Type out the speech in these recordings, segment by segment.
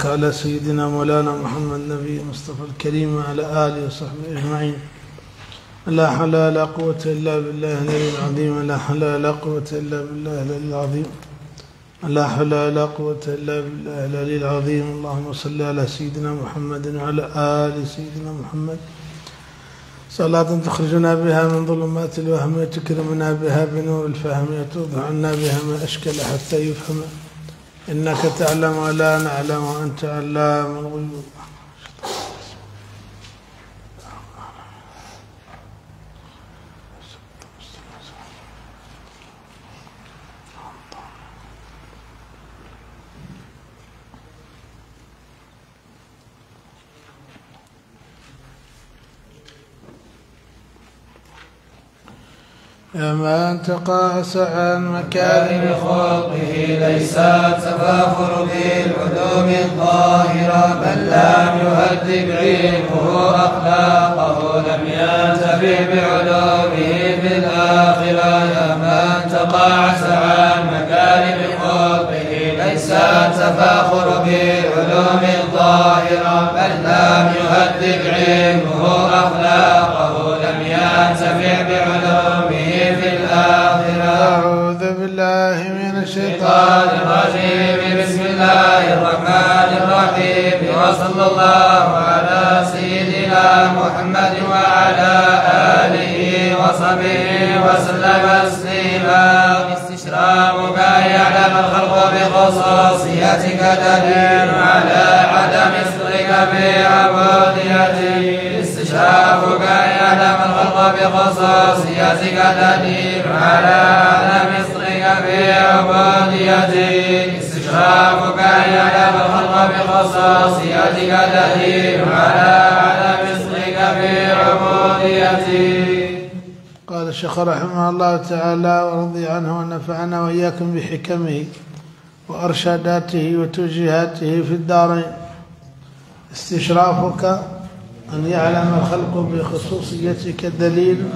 على سيدنا مولانا محمد نبي مصطفى الكريم وعلى آله وصحبه أجمعين. لا حول ولا قوة إلا بالله العلي العظيم لا حول ولا قوة إلا بالله العلي العظيم لا حول ولا قوة إلا بالله العلي العظيم. اللهم صل على سيدنا محمد وعلى آل سيدنا محمد. صلاة تخرجنا بها من ظلمات الوهم وتكرمنا بها بنور الفهم وتوضع عنا بها ما أشكل حتى يفهم. إنك تعلم ولا نعلم وأنت علام الغيوب. يا من تقاس عن مكارم خلقه ليس التفاخر بالعلوم الظاهرة بل لم يهذب علمه أخلاقه لم ينتفع بعلومه في الآخرة. يا من تقاعس عن مكارم خلقه ليس التفاخر بالعلوم الظاهرة بل لم يهذب علمه الشيطان الرجيم. بسم الله الرحمن الرحيم. وصلى الله على سيدنا محمد وعلى آله وصحبه وسلم تسليما. استشرافك أن يعلم الخلق بخصوصيتك دليل على عدم صدقك في عبوديته استشرافك يعلم الخلق بخصوصيتك دليل على الشيخ رحمه الله تعالى ورضي عنه ونفعنا وإياكم بحكمه وأرشاداته وتوجيهاته في الدارين استشرافك أن يعلم الخلق بخصوصيتك دليل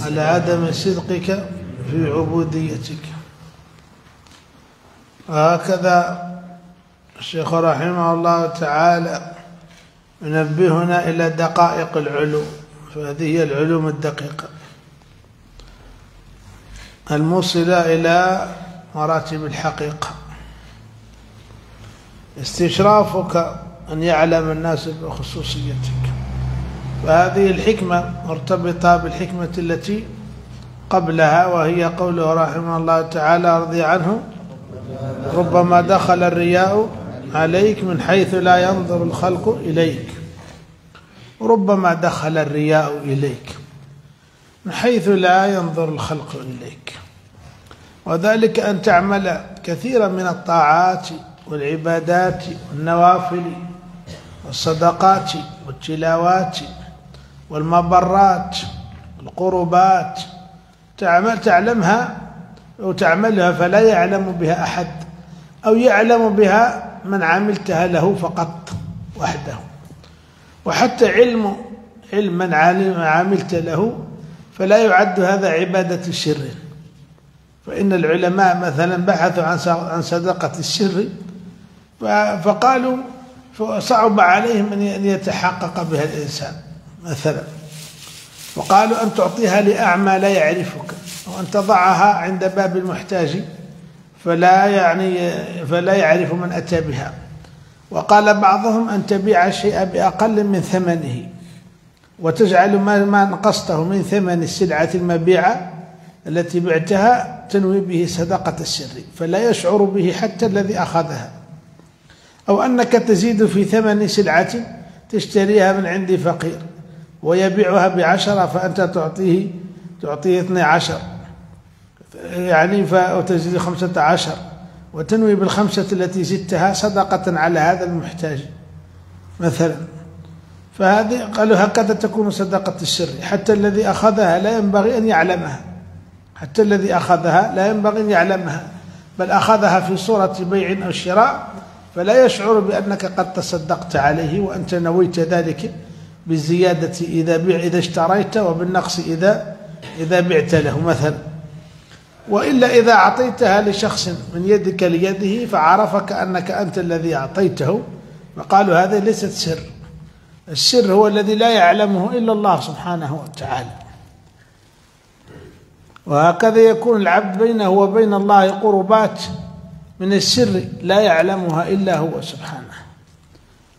على عدم صدقك في عبوديتك. وهكذا الشيخ رحمه الله تعالى ينبهنا إلى دقائق العلوم فهذه هي العلوم الدقيقة. الموصلة إلى مراتب الحقيقة. استشرافك أن يعلم الناس بخصوصيتك. فهذه الحكمة مرتبطة بالحكمة التي قبلها وهي قوله رحمه الله تعالى رضي عنه ربما دخل الرياء عليك من حيث لا ينظر الخلق إليك. ربما دخل الرياء إليك من حيث لا ينظر الخلق إليك. وذلك أن تعمل كثيرا من الطاعات والعبادات والنوافل والصدقات والتلاوات والمبرات والقربات. تعمل تعلمها أو تعملها فلا يعلم بها أحد أو يعلم بها من عملتها له فقط وحده. وحتى علم علم من عملت له فلا يعد هذا عبادة السر فإن العلماء مثلا بحثوا عن صدقة السر فقالوا صعب عليهم أن يتحقق بها الإنسان مثلا. وقالوا أن تعطيها لأعمى لا يعرفك وأن تضعها عند باب المحتاج فلا يعني فلا يعرف من أتى بها. وقال بعضهم أن تبيع الشيء بأقل من ثمنه وتجعل ما نقصته من ثمن السلعة المبيعة التي بعتها تنوي به صدقة السر فلا يشعر به حتى الذي أخذها. أو أنك تزيد في ثمن سلعة تشتريها من عند فقير ويبيعها بعشرة فأنت تعطيه تعطيه اثني عشر. يعني فتزيد خمسة عشر. وتنوي بالخمسة التي زدتها صدقة على هذا المحتاج مثلا. فهذه قالوا هكذا تكون صدقة السر حتى الذي أخذها لا ينبغي أن يعلمها. حتى الذي أخذها لا ينبغي أن يعلمها بل أخذها في صورة بيع أو شراء فلا يشعر بأنك قد تصدقت عليه وأنت نويت ذلك بالزيادة إذا بيع إذا اشتريت وبالنقص إذا إذا بعت له مثلا. وإلا إذا أعطيتها لشخص من يدك ليده فعرفك أنك أنت الذي أعطيته فقالوا هذه ليست سر. السر هو الذي لا يعلمه إلا الله سبحانه وتعالى. وهكذا يكون العبد بينه وبين الله قربات من السر لا يعلمها إلا هو سبحانه.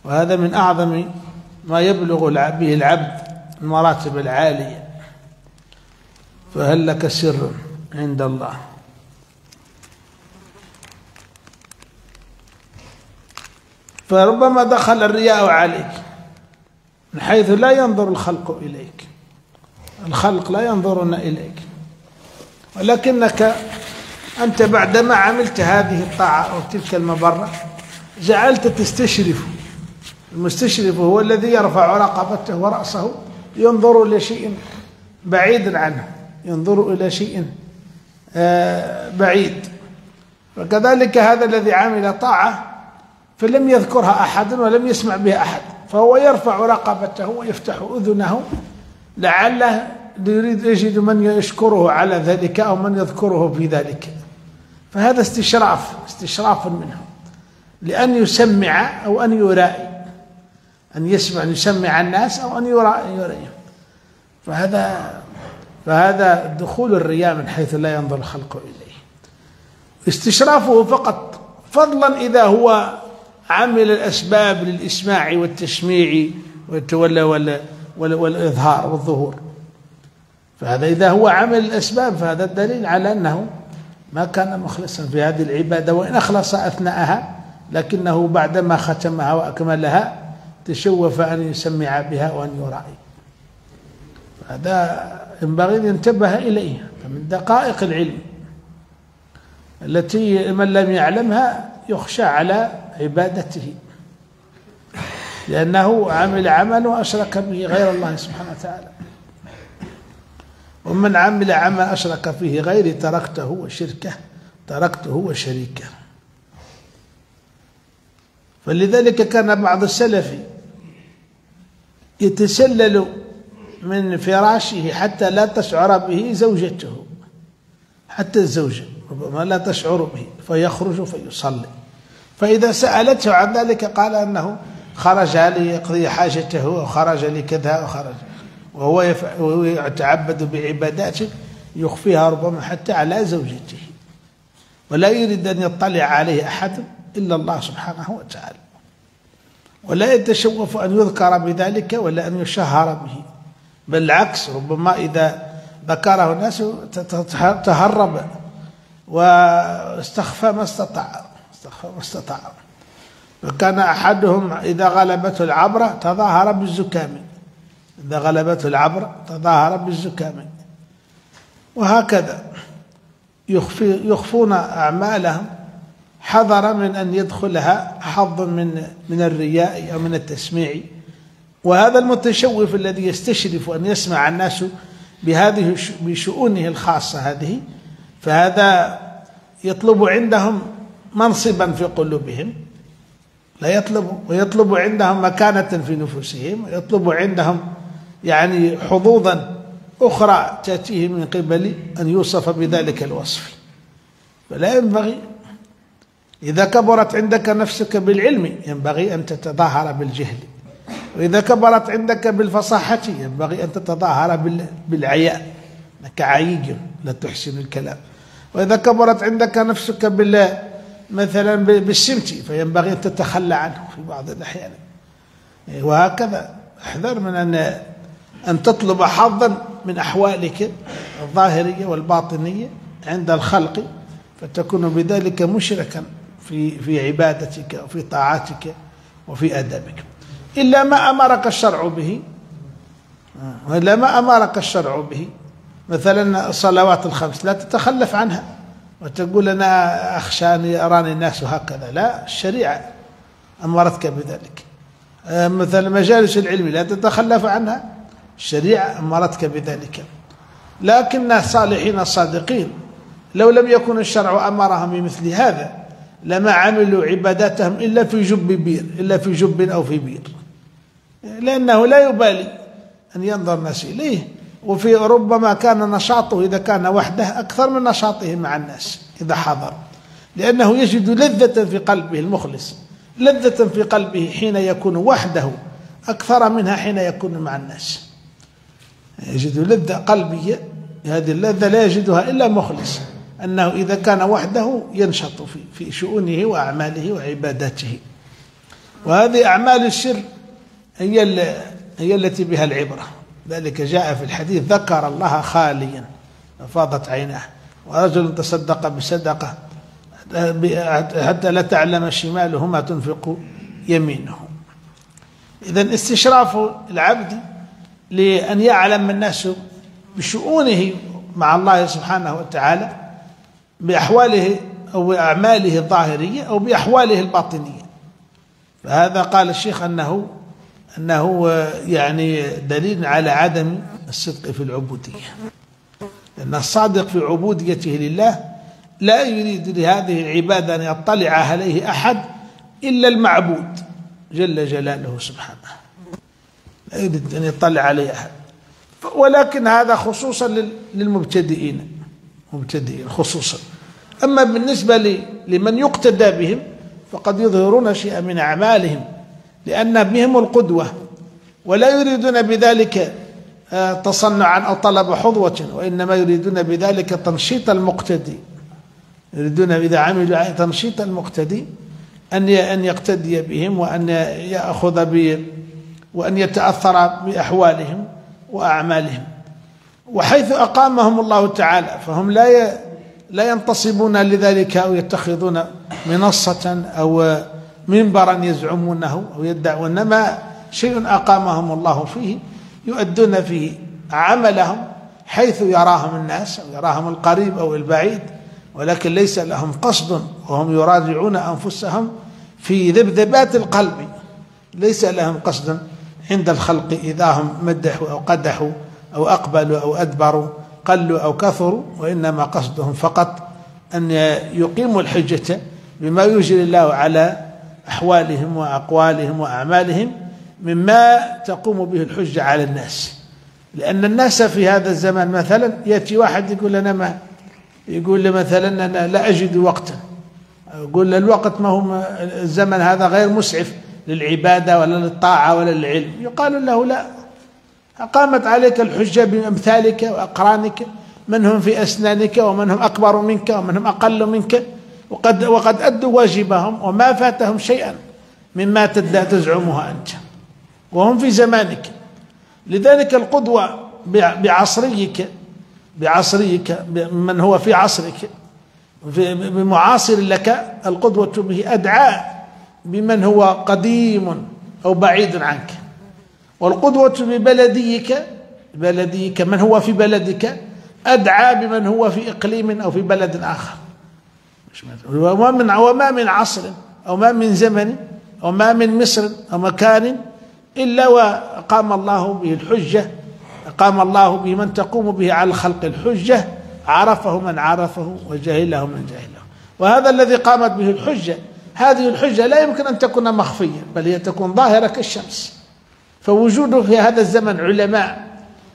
وهذا من أعظم ما يبلغ به العبد المراتب العالية. فهل لك سر عند الله؟ فربما دخل الرياء عليك من حيث لا ينظر الخلق إليك. الخلق لا ينظرون إليك. ولكنك أنت بعدما عملت هذه الطاعة أو تلك المبرة جعلت تستشرف. المستشرف هو الذي يرفع رقبته ورأسه ينظر إلى شيء بعيد عنه ينظر إلى شيء آه، بعيد. وكذلك هذا الذي عمل طاعة فلم يذكرها أحد ولم يسمع بها أحد فهو يرفع رقبته ويفتح أذنه لعله يريد يجد من يشكره على ذلك أو من يذكره في ذلك فهذا استشراف استشراف منه. لأن يسمع أو أن يرائي أن يسمع أن يسمع الناس أو أن يرائي فهذا فهذا دخول الرياء من حيث لا ينظر الخلق إليه. استشرافه فقط فضلا إذا هو عمل الأسباب للإسماع والتسميع والتولى والإظهار والظهور. فهذا إذا هو عمل الأسباب فهذا الدليل على أنه ما كان مخلصا في هذه العبادة وإن أخلص أثناءها لكنه بعدما ختمها وأكملها تشوف أن يسمع بها وأن يرائي هذا ينبغي أن ينتبه إليه من دقائق العلم. التي من لم يعلمها يخشى على عبادته. لأنه عمل عمل وأشرك به غير الله سبحانه وتعالى. ومن عمل عمل أشرك فيه غيري تركته وشركه تركته وشريكه. فلذلك كان بعض السلف يتسلل من فراشه حتى لا تشعر به زوجته حتى الزوجة ربما لا تشعر به فيخرج فيصلي. فإذا سألته عن ذلك قال أنه خرج ليقضي حاجته وخرج لكذا وخرج وهو يتعبد بعبادات يخفيها ربما حتى على زوجته. ولا يريد أن يطلع عليه أحد إلا الله سبحانه وتعالى. ولا يتشوف أن يذكر بذلك ولا أن يشهر به. بل العكس ربما إذا ذكره الناس تهرب واستخفى ما استطاع استخفى ما استطاع. وكان أحدهم إذا غلبته العبرة تظاهر بالزكام. إذا غلبته العبرة تظاهر بالزكام. وهكذا يخفي يخفون أعمالهم. حذر من أن يدخلها حظ من من الرياء أو من التسميع. وهذا المتشوف الذي يستشرف أن يسمع الناس بهذه بشؤونه الخاصة هذه فهذا يطلب عندهم منصبا في قلوبهم. لا يطلب ويطلب عندهم مكانة في نفوسهم ويطلب عندهم يعني حظوظا أخرى تأتيه من قبل أن يوصف بذلك الوصف. فلا ينبغي. إذا كبرت عندك نفسك بالعلم ينبغي أن تتظاهر بالجهل. وإذا كبرت عندك بالفصاحة ينبغي أن تتظاهر بالعياء. أنك عيي لا تحسن الكلام. وإذا كبرت عندك نفسك بال مثلا بالسمت فينبغي أن تتخلى عنه في بعض الأحيان. وهكذا. أحذر من أن أن تطلب حظا من أحوالك الظاهرية والباطنية عند الخلق فتكون بذلك مشركا في في عبادتك وفي طاعاتك وفي أدبك. إلا ما أمرك الشرع به. إلا ما أمرك الشرع به. مثلا الصلوات الخمس لا تتخلف عنها وتقول أنا أخشى أن يراني الناس هكذا. لا الشريعة أمرتك بذلك. مثلا مجالس العلم لا تتخلف عنها. الشريعة أمرتك بذلك. لكن الصالحين الصادقين لو لم يكن الشرع أمرهم بمثل هذا لما عملوا عباداتهم إلا في جب بير إلا في جب أو في بير. لأنه لا يبالي أن ينظر الناس إليه. وفي ربما كان نشاطه إذا كان وحده أكثر من نشاطه مع الناس إذا حضر. لأنه يجد لذة في قلبه المخلص لذة في قلبه حين يكون وحده أكثر منها حين يكون مع الناس. يجد لذة قلبية هذه اللذة لا يجدها إلا مخلص. أنه إذا كان وحده ينشط في في شؤونه وأعماله وعباداته. وهذه أعمال السر هي هي التي بها العبرة. ذلك جاء في الحديث ذكر الله خاليا فاضت عيناه. ورجل تصدق بصدقة حتى لا تعلم شماله ما تنفق يمينه. إذا استشراف العبد لأن يعلم الناس بشؤونه مع الله سبحانه وتعالى بأحواله أو بأعماله الظاهرية أو بأحواله الباطنية. فهذا قال الشيخ أنه أنه يعني دليل على عدم الصدق في العبودية. لأن الصادق في عبوديته لله لا يريد لهذه العبادة أن يطلع عليه أحد إلا المعبود جل جلاله سبحانه. لا يريد أن يطلع عليه أحد. ولكن هذا خصوصا للمبتدئين. مبتدئين خصوصا. أما بالنسبة لمن يقتدى بهم فقد يظهرون شيئا من أعمالهم لأن بهم القدوة ولا يريدون بذلك آه، تصنعا أو طلب حظوة وإنما يريدون بذلك تنشيط المقتدي. يريدون إذا عملوا تنشيط المقتدي أن أن يقتدي بهم وأن يأخذ ب وأن يتأثر بأحوالهم وأعمالهم. وحيث أقامهم الله تعالى فهم لا لا ينتصبون لذلك أو يتخذون منصة أو منبرا يزعمونه أو يدعون إنما شيء أقامهم الله فيه يؤدون فيه عملهم حيث يراهم الناس أو يراهم القريب أو البعيد. ولكن ليس لهم قصد وهم يراجعون أنفسهم في ذبذبات القلب. ليس لهم قصد عند الخلق إذا هم مدحوا أو قدحوا أو أقبلوا أو أدبروا قلوا أو كثروا وإنما قصدهم فقط أن يقيموا الحجة بما يجري الله على أحوالهم وأقوالهم وأعمالهم مما تقوم به الحجة على الناس. لأن الناس في هذا الزمان مثلا يأتي واحد يقول لنا ما يقول لي مثلا أنا لا أجد وقتا. يقول الوقت ما هو الزمن هذا غير مسعف. للعبادة ولا للطاعة ولا للعلم. يقال له لا. قامت عليك الحجة بأمثالك وأقرانك من هم في أسنانك ومن هم أكبر منك ومن هم أقل منك. وقد وقد أدوا واجبهم وما فاتهم شيئا مما تزعمها أنت. وهم في زمانك. لذلك القدوة بعصريك بعصريك من هو في عصرك بمعاصر لك القدوة به أدعى بمن هو قديم أو بعيد عنك. والقدوة ببلديك بلديك من هو في بلدك؟ أدعى بمن هو في إقليم أو في بلد آخر. وما من وما من عصر أو ما من زمن أو ما من مصر أو مكان إلا وقام الله به الحجة قام الله به من تقوم به على الخلق الحجة عرفه من عرفه وجهله من جهله. وهذا الذي قامت به الحجة هذه الحجة لا يمكن أن تكون مخفية بل هي تكون ظاهرة كالشمس. فوجوده في هذا الزمن علماء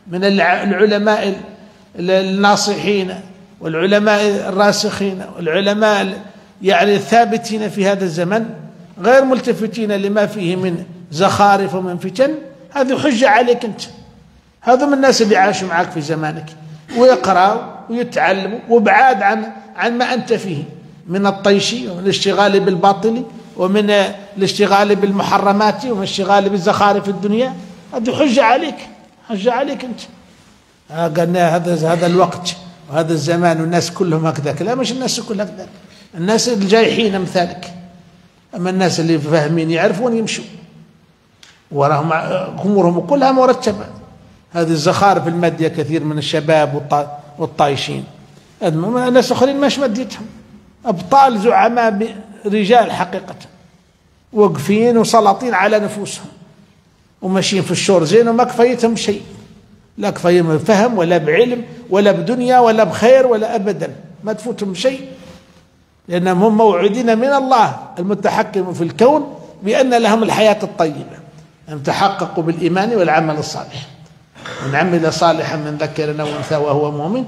من العلماء الناصحين والعلماء الراسخين والعلماء يعني الثابتين في هذا الزمن غير ملتفتين لما فيه من زخارف ومن فتن هذه حجة عليك أنت. هذا من الناس اللي عاشوا معك في زمانك ويقرأوا ويتعلموا وابعاد عن عن ما أنت فيه. من الطيش ومن الاشتغال بالباطل ومن الاشتغال بالمحرمات ومن الاشتغال بالزخارف الدنيا. هذه حجة عليك حجة عليك أنت. قلنا هذا هذا الوقت وهذا الزمان والناس كلهم هكذاك. لا مش الناس كلها هكذاك. الناس الجايحين أمثالك. أما الناس اللي فاهمين يعرفون يمشوا. وراهم أمورهم كلها مرتبة. هذه الزخارف المادية كثير من الشباب والطايشين. ناس آخرين ماش ماديتهم. أبطال زعماء رجال حقيقة. واقفين وسلاطين على نفوسهم. وماشيين في الشور زين وما كفايتهم شيء. لا كفايتهم فهم ولا بعلم ولا بدنيا ولا بخير ولا أبدا. ما تفوتهم شيء. لأنهم هم موعودين من الله المتحكم في الكون بأن لهم الحياة الطيبة. ان تحققوا بالإيمان والعمل الصالح. من عمل صالحا من ذكر أو أنثى وهو مؤمن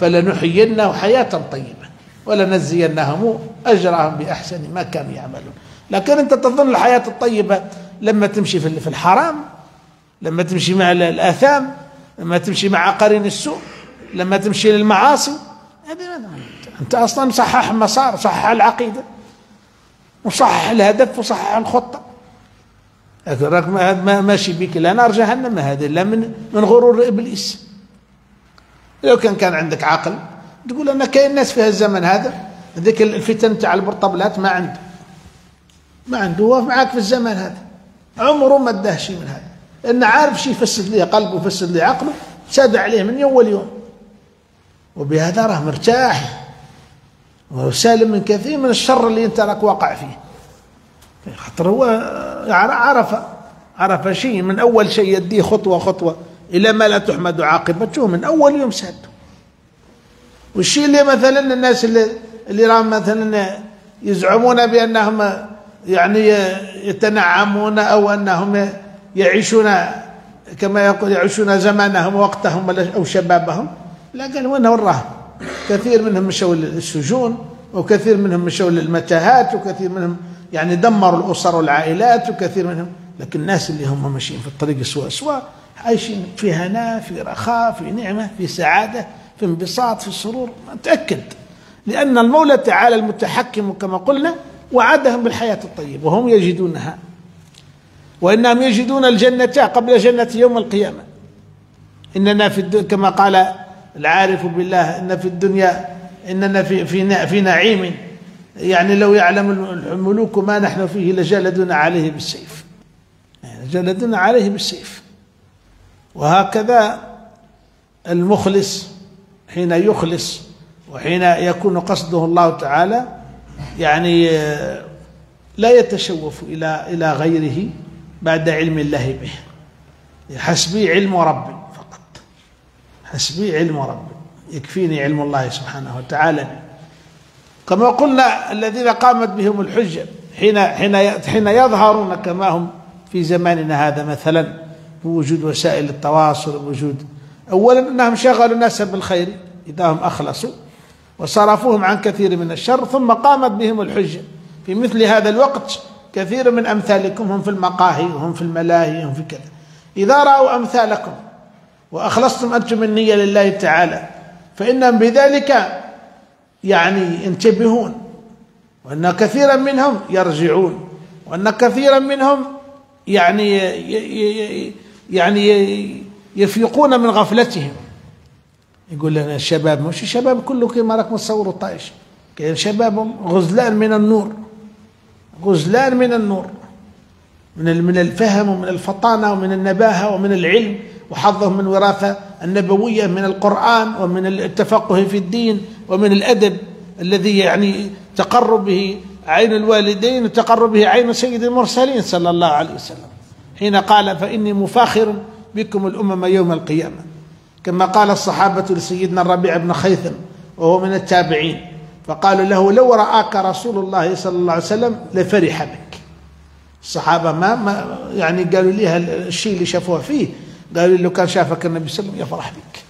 فلنحيينه حياة طيبة. ولنزينهم أجرهم بأحسن ما كانوا يعملون. لكن أنت تظن الحياة الطيبة لما تمشي في الحرام لما تمشي مع الآثام لما تمشي مع قرين السوء لما تمشي للمعاصي أنت أصلا صحح مسار صحح العقيدة وصحح الهدف وصحح الخطة. لكن ما ماشي بك إلى نار جهنم هذا إلا من من غرور إبليس. لو كان كان عندك عقل تقول أن كاين ناس في الزمن هذا؟ ذيك الفتن تاع البرطبلات ما عنده ما عنده هو معاك في الزمن هذا. عمره ما اداه شيء من هذا. لأنه عارف شيء يفسد لي قلبه ويفسد لي عقله ساد عليه من أول يوم وبهذا راه مرتاح. وسالم من كثير من الشر اللي أنت راك واقع فيه. خاطر هو عرف عرف شيء من أول شيء يديه خطوة خطوة إلى ما لا تحمد عاقبته من أول يوم ساد والشيء اللي مثلا الناس اللي اللي راهم مثلا يزعمون بأنهم يعني يتنعمون أو أنهم يعيشون كما يقول يعيشون زمانهم وقتهم أو شبابهم. لا قال وين وراه كثير منهم مشوا للسجون وكثير منهم مشوا للمتاهات وكثير منهم يعني دمروا الأسر والعائلات وكثير منهم. لكن الناس اللي هم ماشيين في الطريق سواء سواء عايشين في هناء في رخاء في نعمة في سعادة. في انبساط في سرور. متاكد لأن المولى تعالى المتحكم كما قلنا وعدهم بالحياة الطيبة وهم يجدونها. وإنهم يجدون الجنة قبل جنة يوم القيامة. إننا في كما قال العارف بالله إن في الدنيا إننا في في في نعيم. يعني لو يعلم الملوك ما نحن فيه لجلدنا عليه بالسيف. جلدنا عليه بالسيف. وهكذا المخلص حين يخلص وحين يكون قصده الله تعالى يعني لا يتشوف إلى إلى غيره بعد علم الله به. حسبي علم ربي حسبي علم ربي. يكفيني علم الله سبحانه وتعالى. كما قلنا الذين قامت بهم الحجة حين حين حين يظهرون كما هم في زماننا هذا مثلا بوجود وسائل التواصل بوجود اولا إنهم شغلوا الناس بالخير إذا هم أخلصوا وصرفوهم عن كثير من الشر ثم قامت بهم الحجة. في مثل هذا الوقت كثير من أمثالكم هم في المقاهي وهم في الملاهي وهم في كذا. إذا رأوا أمثالكم وأخلصتم أنتم النيه لله تعالى فإنهم بذلك يعني ينتبهون وأن كثيرا منهم يرجعون وأن كثيرا منهم يعني يعني يفيقون من غفلتهم. يقول لنا الشباب مش الشباب كله كما راكم تصوروا طايش كاين شباب غزلان من النور غزلان من النور من من الفهم ومن الفطانة ومن النباهة ومن العلم وحظهم من وراثة النبوية من القرآن ومن التفقه في الدين ومن الأدب الذي يعني تقر به عين الوالدين وتقر به عين سيد المرسلين صلى الله عليه وسلم. حين قال فإني مفاخر بكم الأمم يوم القيامة. كما قال الصحابة لسيدنا الربيع بن خيثم وهو من التابعين فقالوا له لو رآك رسول الله صلى الله عليه وسلم لفرح بك. الصحابة ما, ما يعني قالوا لها الشيء اللي شافوه فيه قالوا لو كان شافك النبي صلى الله عليه وسلم يفرح بك.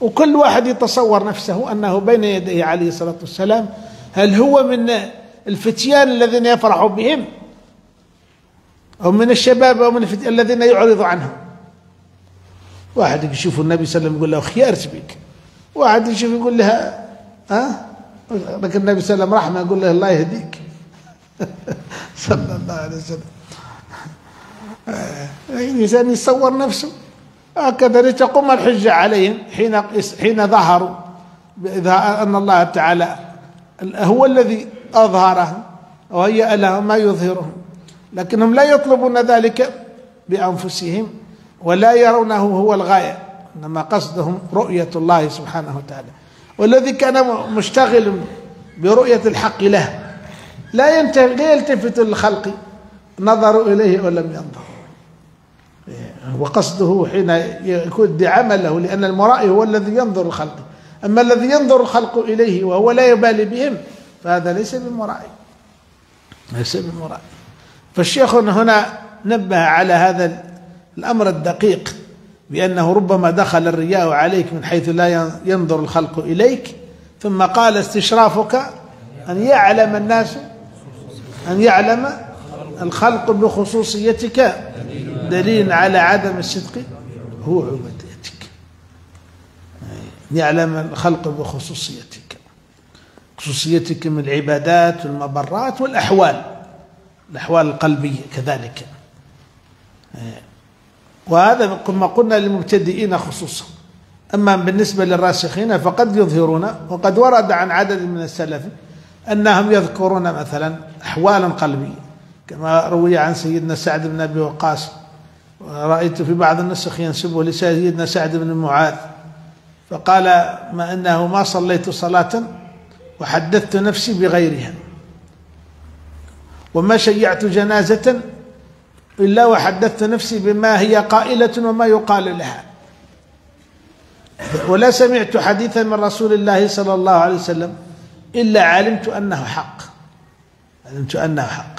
وكل واحد يتصور نفسه أنه بين يديه عليه الصلاة والسلام هل هو من الفتيان الذين يفرح بهم؟ أو من الشباب أو من الفتيان الذين يعرض عنهم؟ واحد يشوف النبي صلى الله عليه وسلم يقول له خيارت بك. واحد يشوف يقول لها ها؟ لكن النبي صلى الله عليه وسلم رحمة يقول له الله يهديك. صلى الله عليه وسلم. الإنسان يتصور نفسه. هكذا لتقوم الحجة عليهم حين حين ظهروا إذا أن الله تعالى هو الذي أظهرهم وهيأ لهم ما يظهرهم. لكنهم لا يطلبون ذلك بأنفسهم. ولا يرونه هو الغاية إنما قصدهم رؤية الله سبحانه وتعالى. والذي كان مشتغل برؤية الحق له لا يلتفت للخلق نظروا إليه ولم ينظروا وقصده حين يكون عمله لأن المرائي هو الذي ينظر الخلق. أما الذي ينظر الخلق إليه وهو لا يبالي بهم فهذا ليس بمرائي ليس بمرائي فالشيخ هنا نبه على هذا الأمر الدقيق بأنه ربما دخل الرياء عليك من حيث لا ينظر الخلق إليك ثم قال استشرافك أن يعلم الناس أن يعلم الخلق بخصوصيتك دليل على عدم الصدق هو عبوديتك يعلم الخلق بخصوصيتك خصوصيتك من العبادات والمبرات والأحوال الأحوال القلبية كذلك. وهذا كما قلنا للمبتدئين خصوصا. أما بالنسبة للراسخين فقد يظهرون وقد ورد عن عدد من السلف أنهم يذكرون مثلا أحوالا قلبية كما روي عن سيدنا سعد بن أبي وقاص. ورأيت في بعض النسخ ينسبه لسيدنا سعد بن معاذ فقال ما أنه ما صليت صلاة وحدثت نفسي بغيرها وما شيعت جنازة إلا وحدثت نفسي بما هي قائلة وما يقال لها. ولا سمعت حديثا من رسول الله صلى الله عليه وسلم إلا علمت أنه حق. علمت أنه حق.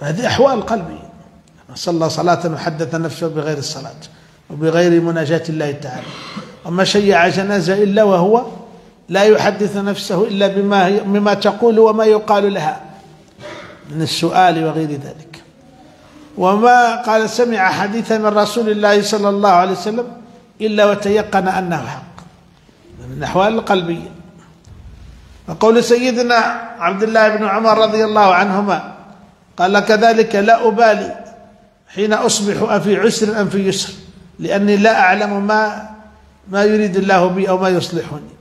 فهذه أحوال قلبي. صلى صلاة وحدث نفسه بغير الصلاة وبغير مناجاة الله تعالى. وما شيع جنازة إلا وهو لا يحدث نفسه إلا بما, بما تقول وما يقال لها. من السؤال وغير ذلك. وما قال سمع حديثا من رسول الله صلى الله عليه وسلم إلا وتيقن أنه حق. من الأحوال القلبية. وقول سيدنا عبد الله بن عمر رضي الله عنهما قال كذلك لا أبالي حين أصبح أفي عسر أم في يسر لأني لا أعلم ما ما يريد الله بي أو ما يصلحني.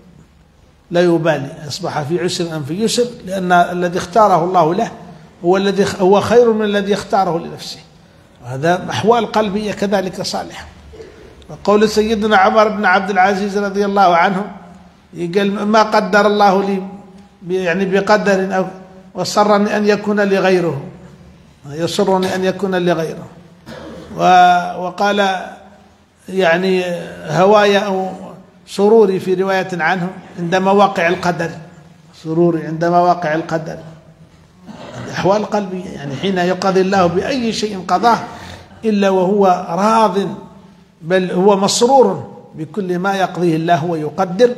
لا يبالي أصبح في عسر أم في يسر لأن الذي اختاره الله له هو الذي هو خير من الذي اختاره لنفسه. وهذا أحوال قلبية كذلك صالحة. وقول سيدنا عمر بن عبد العزيز رضي الله عنه قال ما قدر الله لي يعني بقدر أو وسرني أن يكون لغيره. يسرني أن يكون لغيره. وقال يعني هوايا أو سروري في رواية عنه عند مواقع القدر. سروري عند مواقع القدر. أحوال قلبية يعني حين يقضي الله بأي شيء قضاه إلا وهو راض بل هو مسرور بكل ما يقضيه الله ويقدر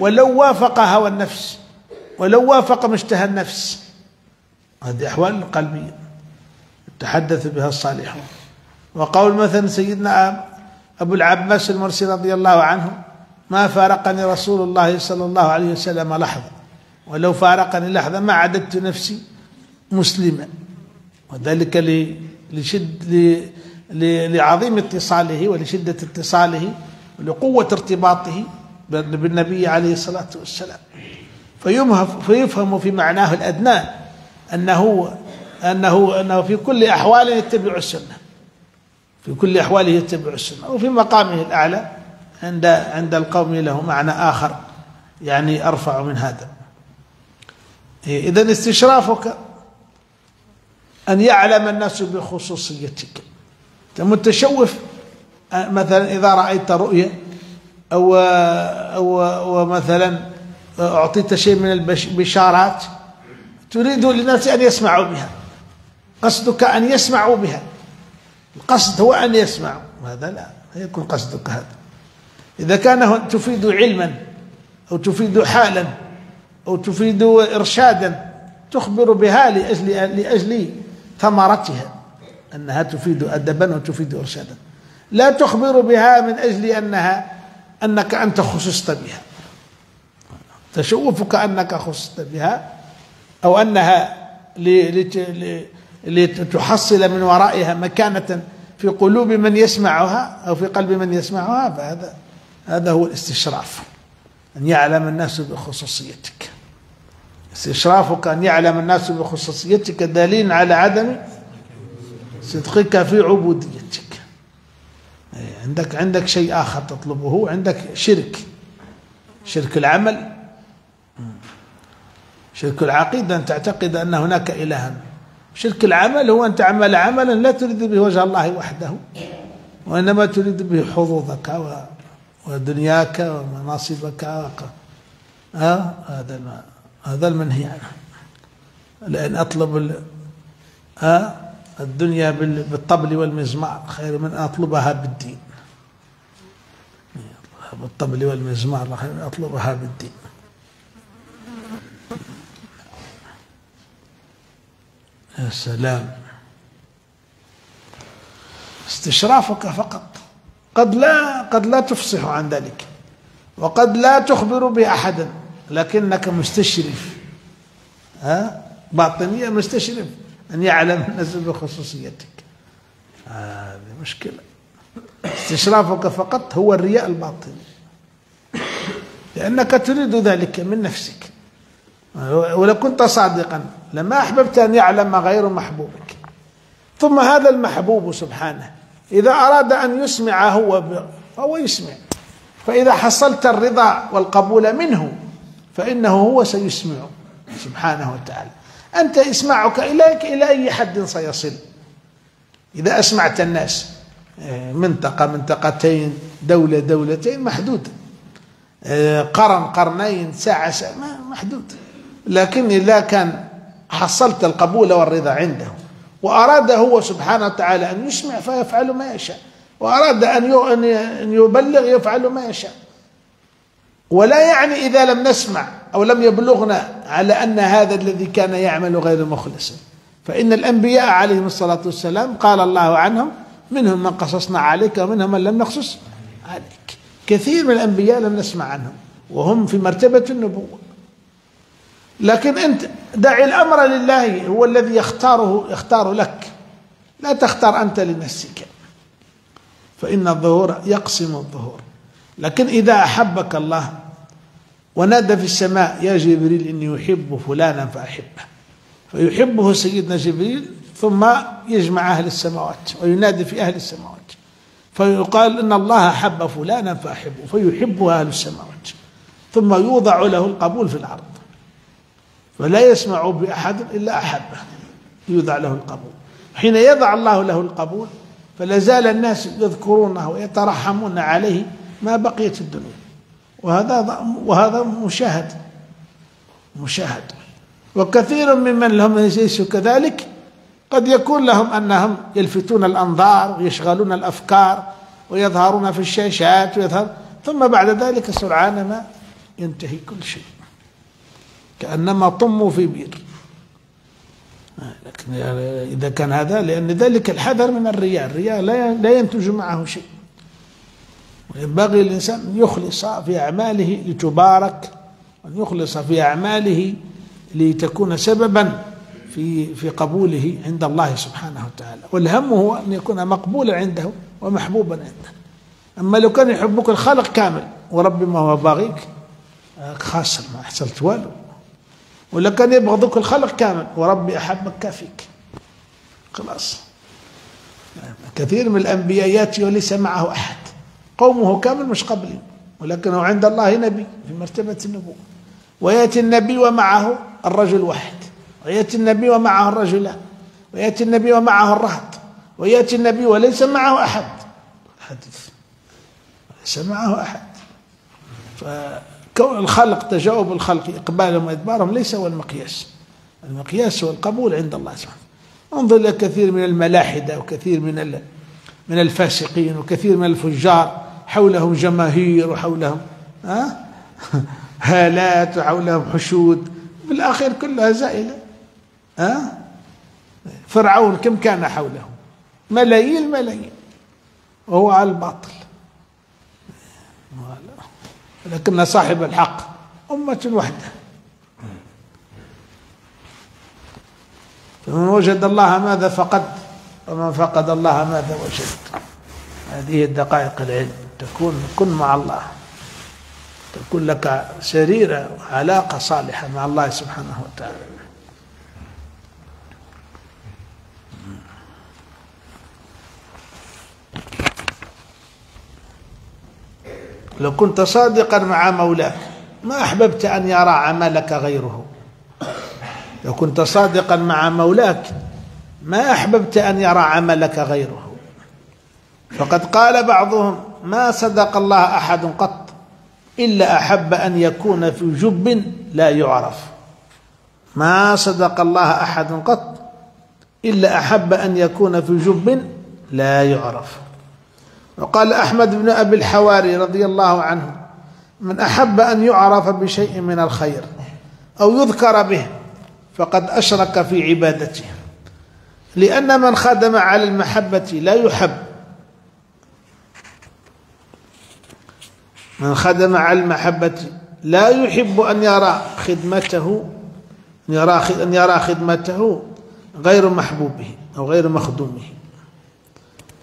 ولو وافق هوى النفس ولو وافق مشتهى النفس. هذه أحوال قلبية تحدث بها الصالحون وقول مثلا سيدنا أبو العباس المرسي رضي الله عنه ما فارقني رسول الله صلى الله عليه وسلم لحظة ولو فارقني لحظة ما عددت نفسي مسلما وذلك لشد لعظيم اتصاله ولشدة اتصاله ولقوة ارتباطه بالنبي عليه الصلاة والسلام. فيفهم في معناه الأدنى أنه أنه أنه في كل أحواله يتبع السنة. في كل أحواله يتبع السنة. وفي مقامه الأعلى عند عند القوم له معنى آخر. يعني أرفع من هذا. إذا استشرافك أن يعلم الناس بخصوصيتك. متشوف مثلا إذا رأيت رؤية أو أو مثلا أعطيت شيء من البشارات تريد للناس أن يسمعوا بها. قصدك أن يسمعوا بها. القصد هو أن يسمعوا. هذا لا يكون قصدك هذا. إذا كان تفيد علما أو تفيد حالا أو تفيد إرشادا تخبر بها لأجل لأجل ثمرتها أنها تفيد أدبا وتفيد إرشادا. لا تخبر بها من أجل أنها أنك أنت خصصت بها. تشوفك أنك خصصت بها أو أنها لتحصل من ورائها مكانة في قلوب من يسمعها أو في قلب من يسمعها فهذا هذا هو الاستشراف أن يعلم الناس بخصوصيتك. استشرافك أن يعلم الناس بخصوصيتك دليل على عدم صدقك في عبوديتك. عندك عندك شيء آخر تطلبه عندك شرك. شرك العمل. شرك العقيدة أن تعتقد أن هناك إلها. شرك العمل هو أن تعمل عملا لا تريد به وجه الله وحده وإنما تريد به حظوظك ودنياك ومناصبك ها هذا هذا المنهي عنه لأن أطلب ها الدنيا بالطبل والمزمار خير من أطلبها بالدين. بالطبل والمزمار أطلبها بالدين. يا سلام. استشرافك فقط. قد لا قد لا تفصح عن ذلك. وقد لا تخبر بأحد لكنك مستشرف. ها؟ باطنية مستشرف. أن يعلم الناس بخصوصيتك. هذه مشكلة. استشرافك فقط هو الرياء الباطني لأنك تريد ذلك من نفسك. ولو كنت صادقا لما أحببت أن يعلم غير محبوبك. ثم هذا المحبوب سبحانه إذا أراد أن يسمع هو فهو يسمع. فإذا حصلت الرضا والقبول منه فإنه هو سيسمع. سبحانه وتعالى. أنت إسماعك إليك إلى أي حد سيصل. إذا أسمعت الناس آه، منطقة منطقتين دولة دولتين محدودة آه، قرن قرنين ساعة ساعة محدود. لكن إذا كان حصلت القبول والرضا عنده. وأراد هو سبحانه وتعالى أن يسمع فيفعل ما يشاء. وأراد أن يبلغ يفعل ما يشاء. ولا يعني إذا لم نسمع أو لم يبلغنا على أن هذا الذي كان يعمل غير مخلص. فإن الأنبياء عليهم الصلاة والسلام قال الله عنهم منهم من قصصنا عليك ومنهم من لم نقصص عليك. كثير من الأنبياء لم نسمع عنهم وهم في مرتبة النبوة. لكن أنت دع الأمر لله هو الذي يختاره يختار لك. لا تختار أنت لنفسك. فإن الظهور يقسم الظهور. لكن إذا أحبك الله ونادى في السماء يا جبريل إني أحب فلانا فأحبه. فيحبه سيدنا جبريل ثم يجمع أهل السماوات وينادي في أهل السماوات. فيقال إن الله أحب فلانا فأحبه فيحبه أهل السماوات. ثم يوضع له القبول في الأرض. فلا يسمع بأحد إلا أحبه يوضع له القبول. حين يضع الله له القبول فلا زال الناس يذكرونه ويترحمون عليه ما بقيت الدنيا. وهذا وهذا مشاهد مشاهد. وكثير ممن لهم ليسوا كذلك. قد يكون لهم أنهم يلفتون الأنظار ويشغلون الأفكار ويظهرون في الشاشات ويظهر ثم بعد ذلك سرعان ما ينتهي كل شيء. كأنما طموا في بير لكن إذا كان هذا لأن ذلك الحذر من الرياء. الرياء لا ينتج معه شيء. وينبغي الإنسان أن يخلص في أعماله لتبارك وأن يخلص في أعماله لتكون سببا في في قبوله عند الله سبحانه وتعالى. والهم هو أن يكون مقبولا عنده ومحبوبا عنده. أما لو كان يحبك الخلق كامل ورب ما هو باغيك خاسر ما حصلت والو. ولا كان يبغضك الخلق كامل وربي أحبك كافيك. خلاص. كثير من الأنبياء يأتي وليس معه أحد. قومه كامل مش قبلي ولكنه عند الله نبي في مرتبة النبوة. ويأتي النبي ومعه الرجل واحد ويأتي النبي ومعه الرجلان ويأتي النبي ومعه الرهط ويأتي النبي وليس معه أحد. حدث ليس معه أحد. فكون الخلق تجاوب الخلق إقبالهم وإدبارهم ليس هو المقياس. المقياس هو القبول عند الله سبحانه انظر إلى كثير من الملاحدة وكثير من من الفاسقين وكثير من الفجار حولهم جماهير وحولهم ها؟ هالات وحولهم حشود بالآخر كلها زائلة ها؟ فرعون كم كان حوله ملايين ملايين. وهو على الباطل. لكن صاحب الحق أمة وحدة. فمن وجد الله ماذا فقد؟ ومن فقد الله ماذا وجد هذه الدقائق العلم. تكون كن مع الله. تكون لك سريرة وعلاقة صالحة مع الله سبحانه وتعالى. لو كنت صادقا مع مولاك ما أحببت أن يرى عملك غيره. لو كنت صادقا مع مولاك ما أحببت أن يرى عملك غيره. فقد قال بعضهم ما صدق الله أحد قط إلا أحب أن يكون في جب لا يعرف. ما صدق الله أحد قط إلا أحب أن يكون في جب لا يعرف. وقال أحمد بن أبي الحواري رضي الله عنه من أحب أن يعرف بشيء من الخير أو يذكر به فقد أشرك في عبادته. لأن من خدم على المحبة لا يحب. من خدم على المحبة لا يحب أن يرى خدمته أن يرى أن يرى خدمته غير محبوبه أو غير مخدومه.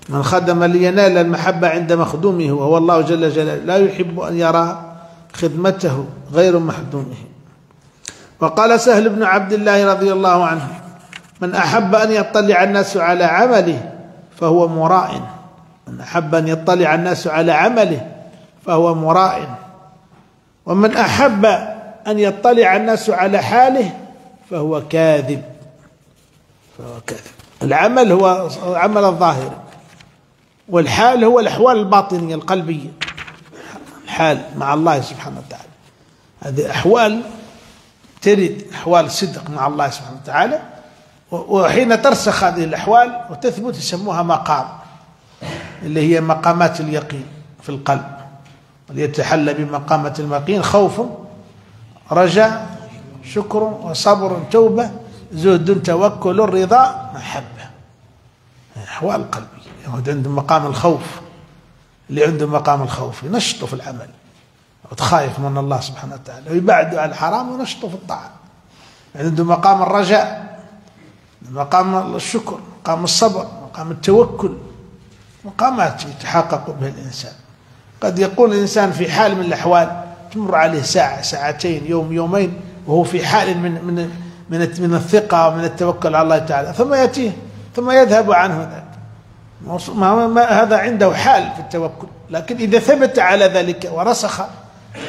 من خدم لينال المحبة عند مخدومه وهو الله جل جلاله لا يحب أن يرى خدمته غير محدومه. وقال سهل بن عبد الله رضي الله عنه من أحب أن يطلع الناس على عمله فهو مراء. من أحب أن يطلع الناس على عمله فهو مراء. ومن أحب أن يطلع الناس على حاله فهو كاذب. فهو كاذب. العمل هو عمل الظاهر. والحال هو الأحوال الباطنية القلبية. الحال مع الله سبحانه وتعالى. هذه أحوال ترد أحوال صدق مع الله سبحانه وتعالى. وحين ترسخ هذه الأحوال وتثبت يسموها مقام اللي هي مقامات اليقين في القلب. وليتحلى بمقامة المقين خوف رجاء شكر وصبر توبة زهد توكل رضا محبة. أحوال قلبية يهود عنده مقام الخوف. اللي عنده مقام الخوف ينشطه في العمل. وتخايف من الله سبحانه وتعالى. ويبعده عن الحرام وينشطه في الطاعة. عنده مقام الرجاء. مقام الشكر مقام الصبر مقام التوكل مقامات يتحقق بها الإنسان. قد يكون الإنسان في حال من الأحوال تمر عليه ساعة ساعتين يوم يومين وهو في حال من من من من الثقة ومن التوكل على الله تعالى ثم يأتيه ثم يذهب عنه ذاك ما ما هذا عنده حال في التوكل لكن إذا ثبت على ذلك ورسخ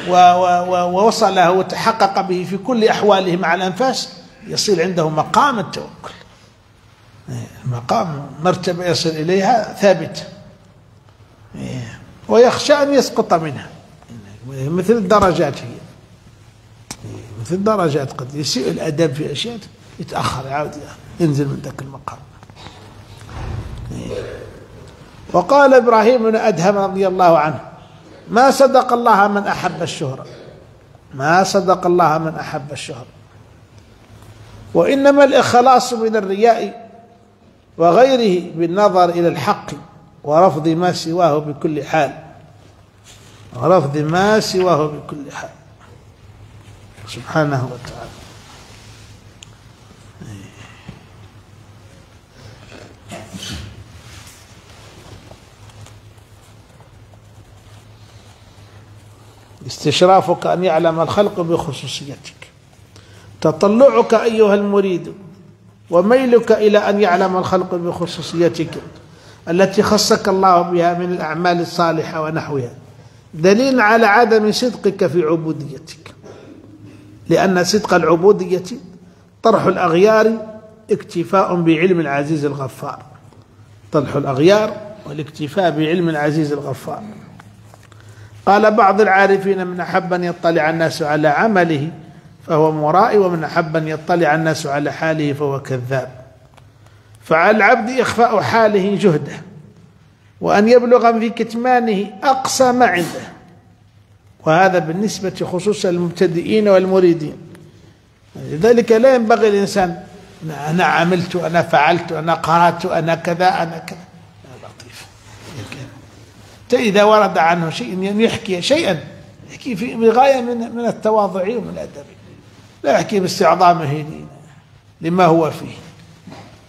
ووصله وتحقق به في كل أحواله مع الأنفاس يصير عنده مقام التوكل. مقام مرتبة يصل إليها ثابتة ويخشى أن يسقط منها. مثل الدرجات هي مثل الدرجات قد يسيء الأدب في أشياء يتأخر يعود ينزل من ذاك المقام. وقال إبراهيم بن أدهم رضي الله عنه ما صدق الله من أحب الشهرة ما صدق الله من أحب الشهرة وإنما الإخلاص من الرياء وغيره بالنظر إلى الحق ورفض ما سواه بكل حال. ورفض ما سواه بكل حال. سبحانه وتعالى. استشرافك أن يعلم الخلق بخصوصيتك. تطلعك أيها المريد وميلك إلى أن يعلم الخلق بخصوصيتك التي خصك الله بها من الأعمال الصالحة ونحوها. دليل على عدم صدقك في عبوديتك. لأن صدق العبودية طرح الأغيار اكتفاء بعلم العزيز الغفار. طرح الأغيار والاكتفاء بعلم العزيز الغفار. قال بعض العارفين من أحب أن يطلع الناس على عمله فهو مرائي ومن أحب أن يطلع الناس على حاله فهو كذاب. فعلى العبد إخفاء حاله جهده وأن يبلغ في كتمانه أقصى ما عنده وهذا بالنسبة خصوصا للمبتدئين والمريدين. لذلك لا ينبغي الإنسان أنا عملت أنا فعلت أنا قرأت أنا كذا أنا كذا. لطيف. إذا ورد عنه شيء يحكي شيئا يحكي في بغاية من من التواضع ومن الأدب. لا يحكي باستعظامه لما هو فيه.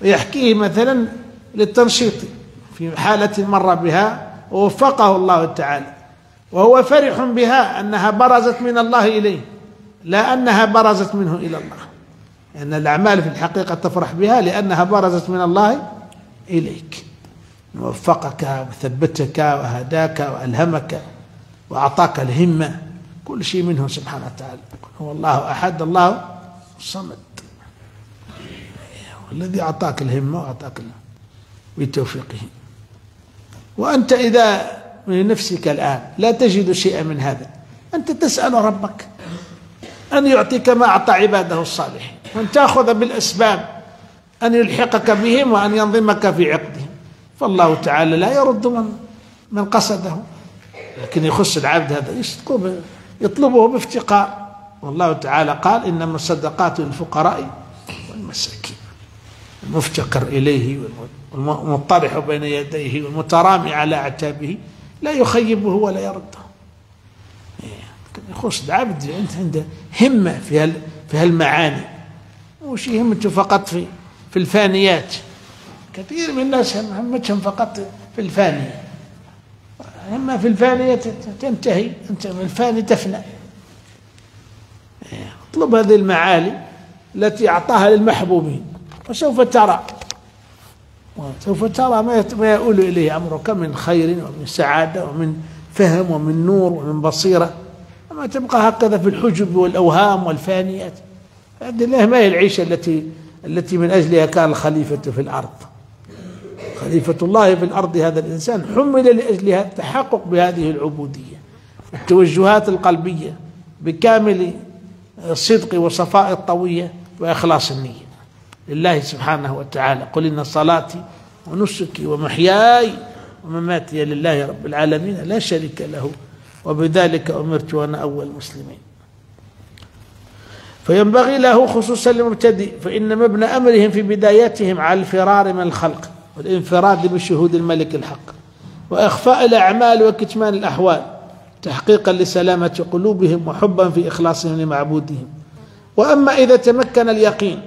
ويحكيه مثلا للتنشيط في حالة مر بها ووفقه الله تعالى. وهو فرح بها أنها برزت من الله إليه لا أنها برزت منه إلى الله. لأن الأعمال في الحقيقة تفرح بها لأنها برزت من الله إليك. وفقك وثبتك وهداك وألهمك وأعطاك الهمة. كل شيء منه سبحانه وتعالى. هو الله أحد الله الصمد. الذي أعطاك الهمة وأعطاك بتوفيقه. وأنت إذا من نفسك الآن لا تجد شيئا من هذا أنت تسأل ربك أن يعطيك ما أعطى عباده الصالحين وأن تأخذ بالأسباب أن يلحقك بهم وأن ينظمك في عقدهم. فالله تعالى لا يرد من من قصده لكن يخص العبد هذا يطلبه يطلبه بافتقار. والله تعالى قال إنما الصدقات للفقراء والمساكين. المفتقر إليه والمطرح بين يديه والمترامي على أعتابه. لا يخيبه ولا يرده. يخص العبد عنده همة في في هالمعاني. مش همته فقط في في الفانيات. كثير من الناس همتهم فقط في الفاني أما في الفانية تنتهي أنت من الفاني تفنى. اطلب هذه المعالي التي أعطاها للمحبوبين وسوف ترى. وسوف ترى ما يؤول إليه أمرك من خير ومن سعادة ومن فهم ومن نور ومن بصيرة. أما تبقى هكذا في الحجب والأوهام والفانيات الله ما هي العيشة التي التي من أجلها كان الخليفة في الأرض. خليفة الله في الأرض هذا الإنسان حمل لأجلها التحقق بهذه العبودية التوجهات القلبية بكامل الصدق وصفاء الطوية وإخلاص النية. لله سبحانه وتعالى. قل إن صلاتي ونسكي ومحياي ومماتي لله رب العالمين لا شريك له وبذلك أمرت وأنا أول المسلمين. فينبغي له خصوصا للمبتدئ فإن مبنى أمرهم في بدايتهم على الفرار من الخلق. والانفراد بشهود الملك الحق وإخفاء الأعمال وكتمان الأحوال تحقيقا لسلامة قلوبهم وحبا في إخلاصهم لمعبودهم. وأما إذا تمكن اليقين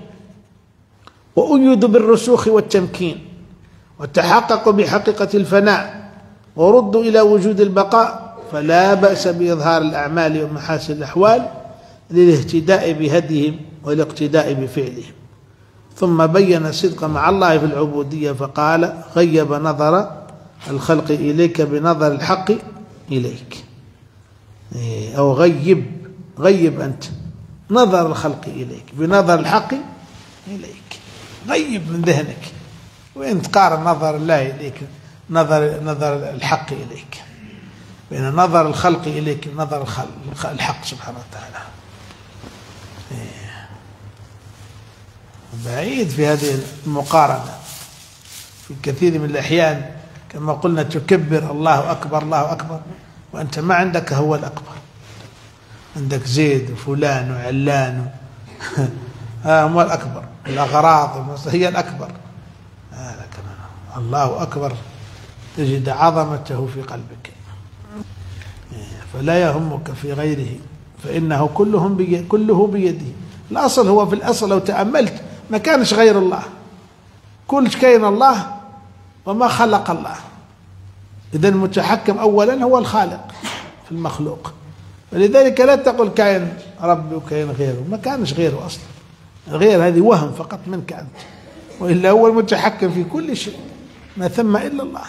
وأيدوا بالرسوخ والتمكين وتحققوا بحقيقة الفناء وردوا إلى وجود البقاء فلا بأس بإظهار الأعمال ومحاسن الأحوال للاهتداء بهديهم والاقتداء بفعلهم. ثم بين الصدق مع الله في العبودية فقال غيب نظر الخلق إليك بنظر الحق إليك. إيه، أو غيب غيب أنت. نظر الخلق إليك بنظر الحق إليك. غيب من ذهنك. وإن تقارن نظر الله إليك نظر نظر الحق إليك. بين نظر الخلق إليك نظر الحق سبحانه وتعالى. إيه. بعيد في هذه المقارنة. في كثير من الأحيان كما قلنا تكبر الله أكبر الله أكبر وأنت ما عندك هو الأكبر. عندك زيد وفلان وعلان هم الأكبر؟ الأغراض هي الأكبر. الله أكبر. تجد عظمته في قلبك. فلا يهمك في غيره فإنه كلهم بي كله بيده. الأصل هو في الأصل لو تأملت ما كانش غير الله. كل كين الله وما خلق الله. إذا المتحكم أولا هو الخالق في المخلوق. فلذلك لا تقل كائن ربي وكائن غيره. ما كانش غيره أصلا. غير هذه وهم فقط منك أنت. وإلا هو المتحكم في كل شيء. ما ثم إلا الله.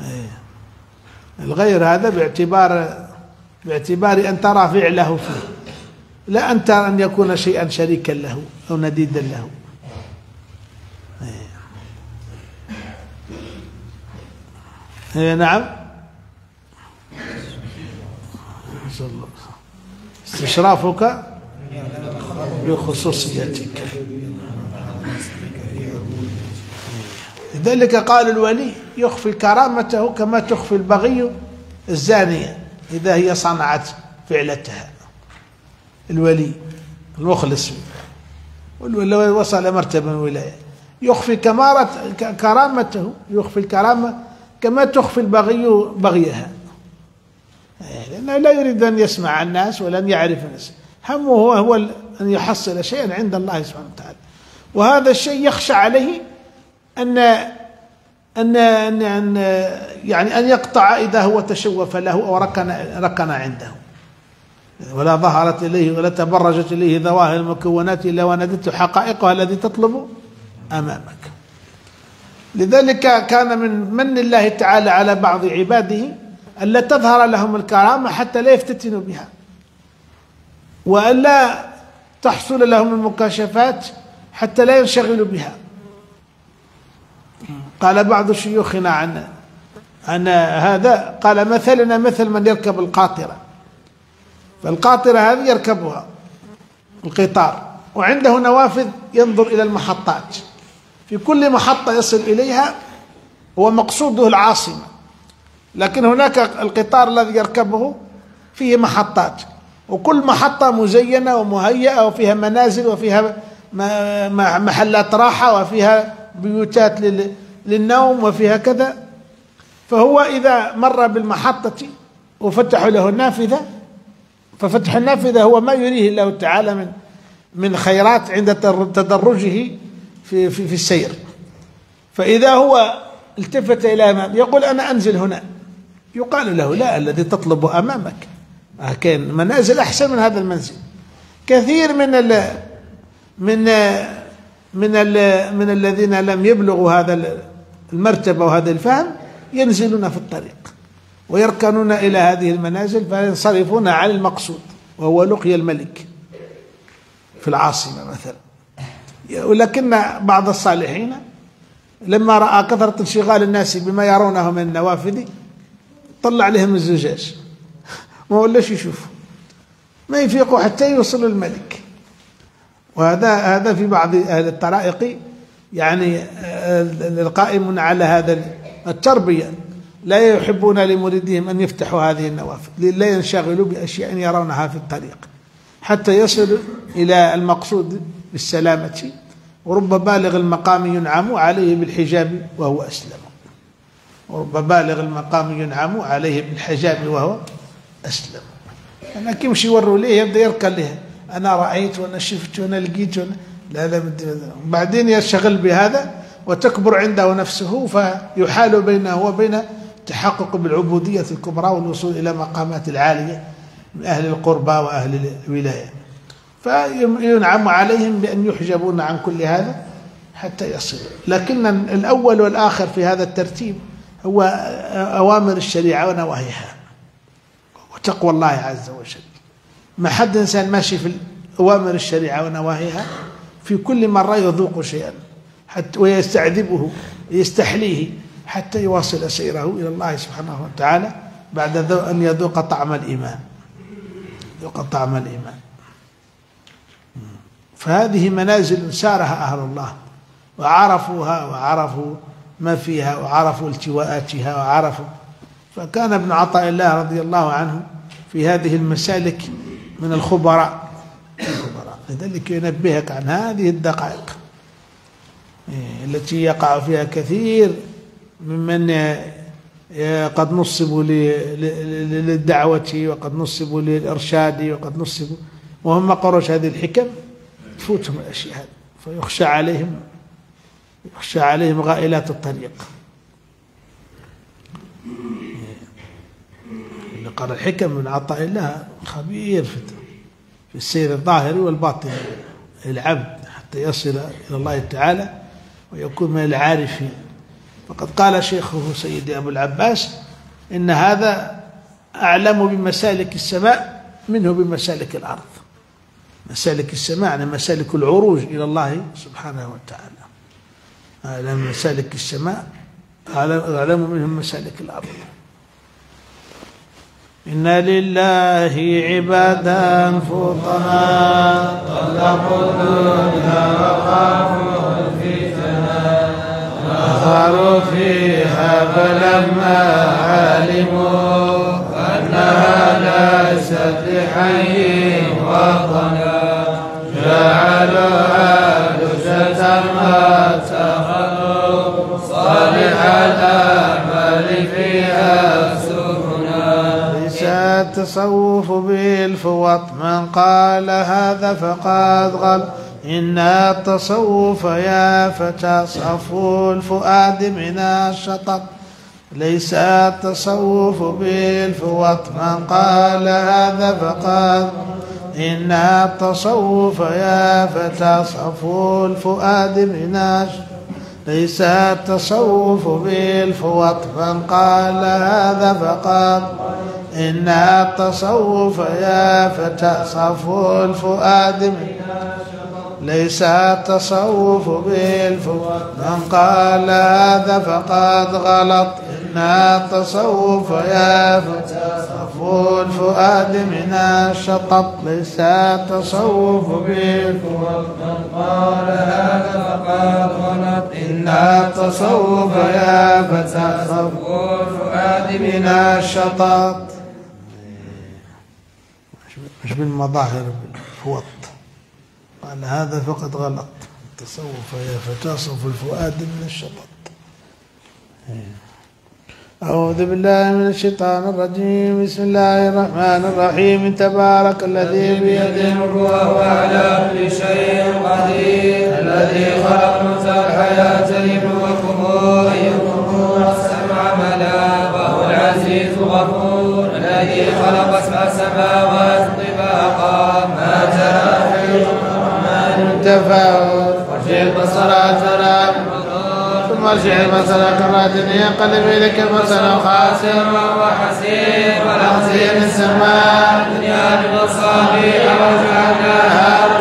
أيه. الغير هذا باعتبار باعتبار أن ترى فعله فيه. لا أن ترى أن يكون شيئا شريكا له أو نديدا له. إيه. نعم. استشرافك بخصوصيتك لذلك قال الولي يخفي كرامته كما تخفي البغي الزانية إذا هي صنعت فعلتها. الولي المخلص. والولي وصل مرتبة الولاية. يخفي كمارة كرامته يخفي الكرامة كما تخفي البغي بغيها. لأنه لا يريد أن يسمع الناس ولا أن يعرف الناس. همه هو, هو أن يحصل شيئا عند الله سبحانه وتعالى. وهذا الشيء يخشى عليه أن أن أن يعني أن يقطع إذا هو تشوف له أو ركن ركن عنده. ولا ظهرت إليه ولا تبرجت إليه ظواهر المكونات إلا وندته حقائقها الذي تطلب أمامك. لذلك كان من من الله تعالى على بعض عباده ألا تظهر لهم الكرامة حتى لا يفتتنوا بها. وألا تحصل لهم المكاشفات حتى لا ينشغلوا بها. قال بعض شيوخنا عن عن هذا قال مثلنا مثل من يركب القاطرة. فالقاطرة هذه يركبها القطار. وعنده نوافذ ينظر إلى المحطات. في كل محطة يصل إليها هو مقصوده العاصمة. لكن هناك القطار الذي يركبه فيه محطات. وكل محطة مزينة ومهيئة وفيها منازل وفيها محلات راحة وفيها بيوتات للنوم وفيها كذا. فهو إذا مر بالمحطة وفتحوا له النافذة ففتح النافذة هو ما يريه الله تعالى من من خيرات عند تدرجه في في, في السير. فإذا هو التفت إلى أمام يقول أنا أنزل هنا. يقال له لا الذي تطلب أمامك. آه، كان منازل أحسن من هذا المنزل. كثير من ال من من ال من الذين لم يبلغوا هذا المرتبة وهذا الفهم ينزلون في الطريق. ويركنون إلى هذه المنازل فينصرفون عن المقصود وهو لقي الملك في العاصمة مثلا. ولكن بعض الصالحين لما رأى كثرة انشغال الناس بما يرونه من النوافذ طلع عليهم الزجاج. ما ولاش يشوفوا؟ ما يفيقوا حتى يوصلوا الملك. وهذا هذا في بعض أهل الطرائق يعني آه، القائمون على هذا التربية. لا يحبون لمريدهم أن يفتحوا هذه النوافذ لا ينشغلوا بأشياء يرونها في الطريق حتى يصلوا إلى المقصود بالسلامة ورب بالغ المقام ينعم عليه بالحجاب وهو أسلم. ورب بالغ المقام ينعم عليه بالحجاب وهو أسلم. أنا كي يمشي يوروا ليه يبدأ يركن له أنا رأيت وأنا شفت وأنا لقيت وأنا لا لا بعدين يشغل بهذا وتكبر عنده نفسه فيحال بينه وبين التحقق بالعبودية الكبرى والوصول إلى مقامات العالية من أهل القربى وأهل الولاية. فينعم عليهم بأن يحجبون عن كل هذا حتى يصلوا. لكن الأول والآخر في هذا الترتيب هو أوامر الشريعة ونواهيها. وتقوى الله عز وجل. ما حد إنسان ماشي في أوامر الشريعة ونواهيها في كل مرة يذوق شيئا. حتى ويستعذبه يستحليه. حتى يواصل سيره إلى الله سبحانه وتعالى بعد أن يذوق طعم الإيمان. يذوق طعم الإيمان. فهذه منازل سارها أهل الله وعرفوها وعرفوا ما فيها وعرفوا التواءاتها وعرفوا. فكان ابن عطاء الله رضي الله عنه في هذه المسالك من الخبراء. الخبراء. لذلك ينبهك عن هذه الدقائق. إيه، التي يقع فيها كثير ممن قد نصبوا للدعوة وقد نصبوا للإرشاد وقد نصبوا وهم ما قروش هذه الحكم تفوتهم الأشياء هذه فيخشى عليهم يخشى عليهم غائلات الطريق. اللي قرأ الحكم من عطاء الله خبير في في السير الظاهري والباطني للعبد حتى يصل إلى الله تعالى ويكون من العارفين. فقد قال شيخه سيدي أبو العباس إن هذا أعلم بمسالك السماء منه بمسالك الأرض. مسالك السماء يعني مسالك العروج إلى الله سبحانه وتعالى. أعلم مسالك السماء أعلم منهم مسالك الأرض. إن لله عبادا فطنا طلقوا الدنيا وخافوا نظروا فيها فلما علموا أنها ليست لحي وطنا جعلوها لجة ما اتخذوا صالح الأعمال فيها سفنا. التصوف بالفوط من قال هذا فقد غل. إن التصوف يا فتى صفو الفؤاد من الشطط. ليس التصوف بالفوط من قال هذا فقد. إن التصوف يا فتى صفو الفؤاد من الشطط ليس التصوف بالفوط من قال هذا فقد. إن التصوف يا فتى صفو الفؤاد من ليس التصوف بالفوات من قال هذا فقد غلط. إن التصوف يا فتى صفو الفؤاد من الشطط. ليس التصوف بالفوات من قال هذا فقد غلط. إن التصوف يا فتى صفو الفؤاد من الشطط. مش بالمظاهر بالفوط عن هذا فقد غلط. التصوف يا فتى صف الفؤاد من الشطط. أعوذ بالله من الشيطان الرجيم. بسم الله الرحمن الرحيم. تبارك الذي بيده الملك وهو على كل شيء قدير. الذي خلق موسى الحياة ليبلوكم أيكم أحسن عملا وهو العزيز الغفور. الذي خلق سبع سماوات تفاوت وارجع البصر أثرا ينقلب إليك البصر خاسرا وحسير ولخزي السماء دنيا بمصابيح وجعلناها